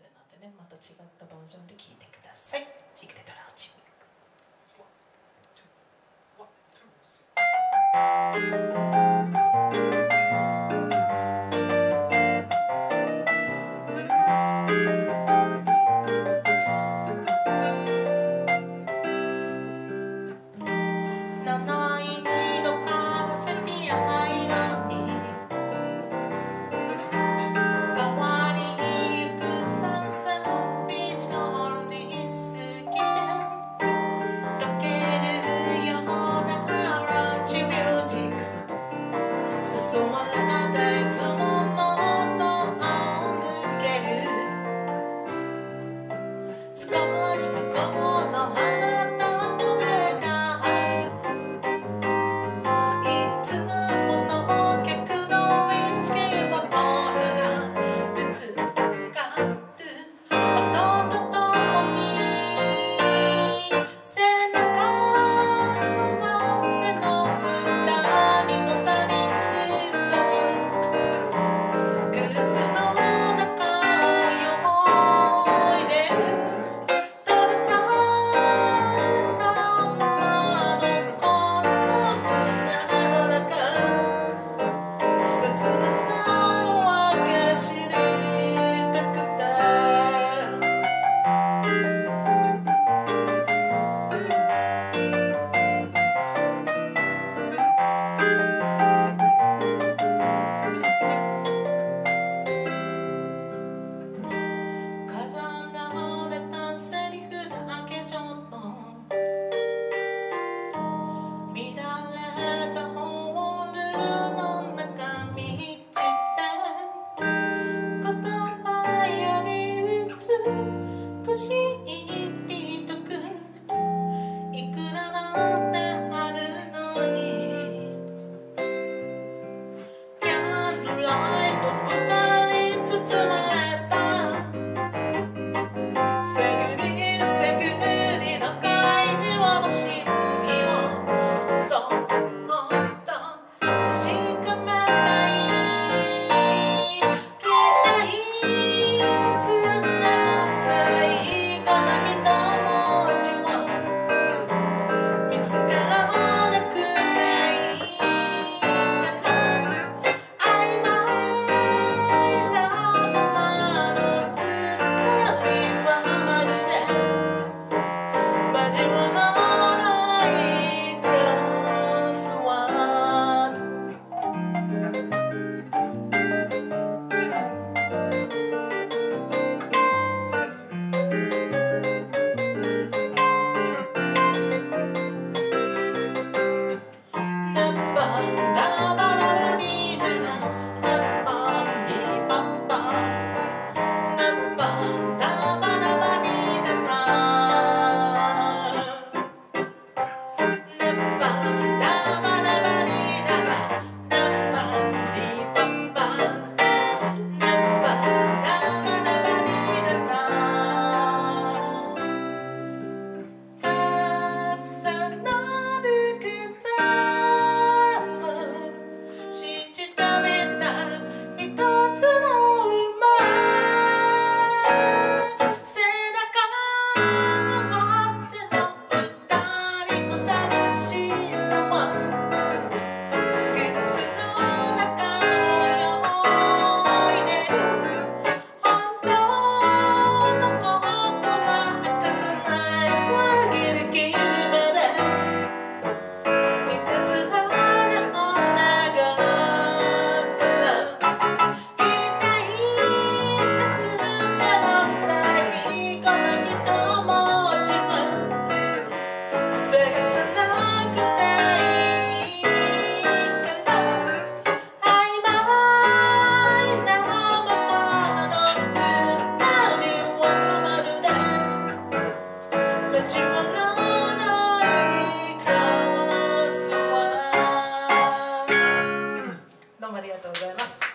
なのでねまた違ったバージョンで聴いてください。Welcome もありがとうございます。